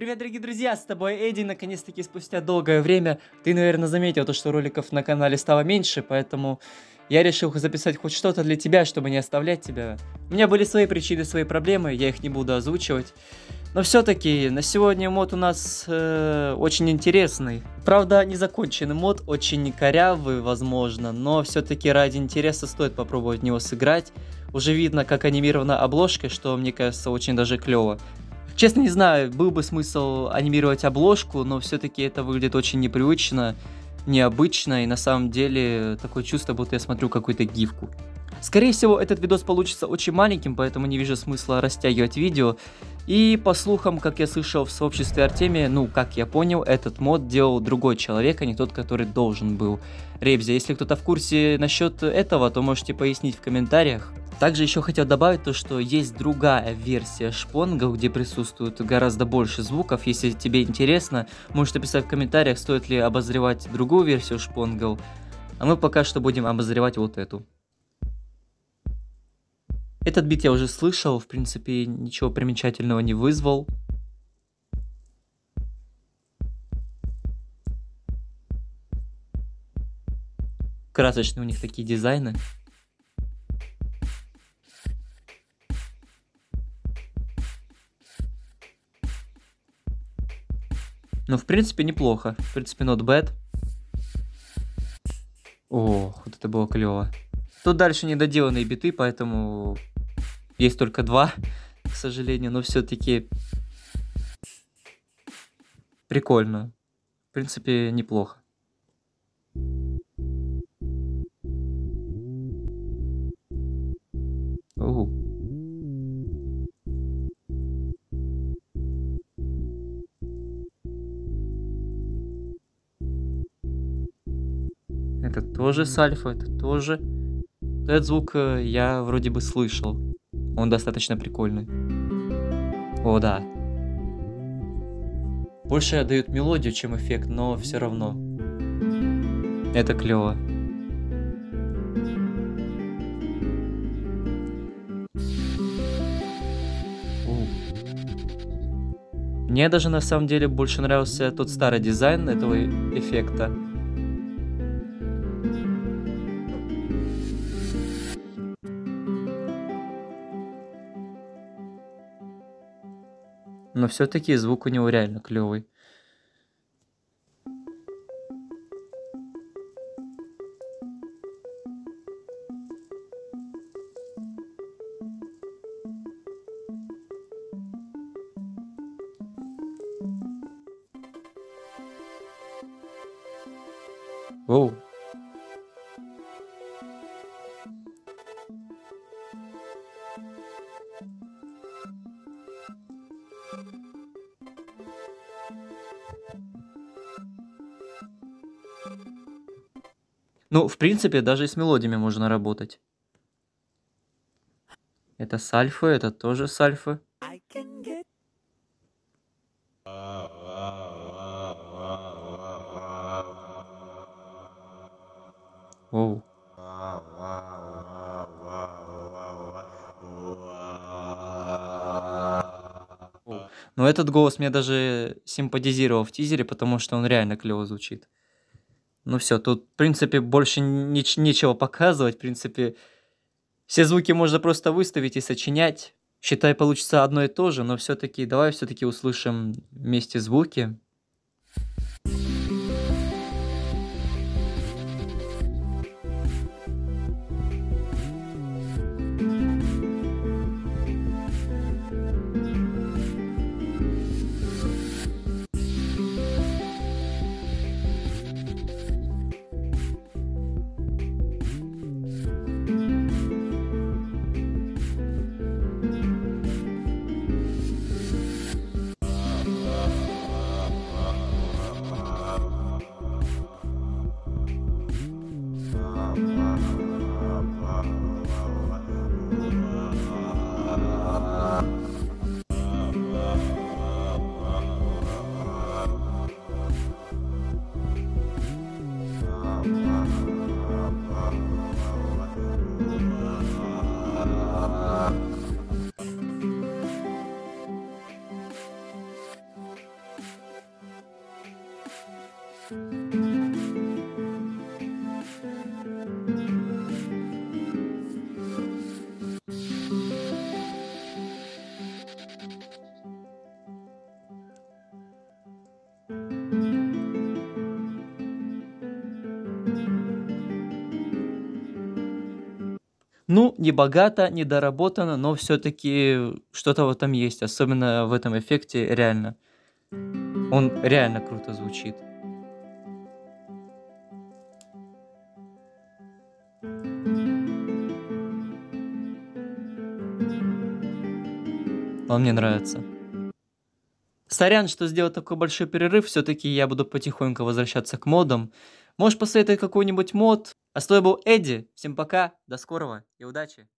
Привет, дорогие друзья, с тобой Эдди, наконец-таки спустя долгое время. Ты, наверное, заметил то, что роликов на канале стало меньше, поэтому я решил записать хоть что-то для тебя, чтобы не оставлять тебя. У меня были свои причины, свои проблемы, я их не буду озвучивать. Но все-таки на сегодня мод у нас э, очень интересный. Правда, незаконченный мод, очень корявый, возможно, но все-таки ради интереса стоит попробовать в него сыграть. Уже видно, как анимирована обложка, что мне кажется очень даже клево. Честно, не знаю, был бы смысл анимировать обложку, но все-таки это выглядит очень непривычно, необычно, и на самом деле такое чувство, будто я смотрю какую-то гифку. Скорее всего, этот видос получится очень маленьким, поэтому не вижу смысла растягивать видео. И по слухам, как я слышал в сообществе Артемия, ну, как я понял, этот мод делал другой человек, а не тот, который должен был. Ребзи, если кто-то в курсе насчет этого, то можете пояснить в комментариях. Также еще хотел добавить то, что есть другая версия шпонга, где присутствует гораздо больше звуков. Если тебе интересно, можешь написать в комментариях, стоит ли обозревать другую версию шпонгов. А мы пока что будем обозревать вот эту. Этот бит я уже слышал, в принципе, ничего примечательного не вызвал. Красочные у них такие дизайны. Ну, в принципе, неплохо. В принципе, not bad. О, вот это было клево. Тут дальше недоделанные биты, поэтому есть только два, к сожалению, но все-таки прикольно. В принципе, неплохо. Это тоже с альфа, это тоже. Этот звук э, я вроде бы слышал. Он достаточно прикольный. О, да. Больше отдают мелодию, чем эффект, но все равно. Это клево. Мне даже на самом деле больше нравился тот старый дизайн этого эффекта. Но все-таки звук у него реально клевый. Оу. Ну, в принципе, даже и с мелодиями можно работать. Это с это тоже с альфа. Оу. Но этот голос мне даже симпатизировал в тизере, потому что он реально клево звучит. Ну все, тут, в принципе, больше нич нечего показывать. В принципе, все звуки можно просто выставить и сочинять. Считай, получится одно и то же, но все-таки давай все-таки услышим вместе звуки. Ну, не богато, не доработано, но все-таки что-то в этом есть, особенно в этом эффекте реально. Он реально круто звучит. Он мне нравится. Сорян, что сделал такой большой перерыв, все-таки я буду потихоньку возвращаться к модам. Можешь посоветовать какой-нибудь мод? А с тобой был Эдди. Всем пока, до скорого и удачи.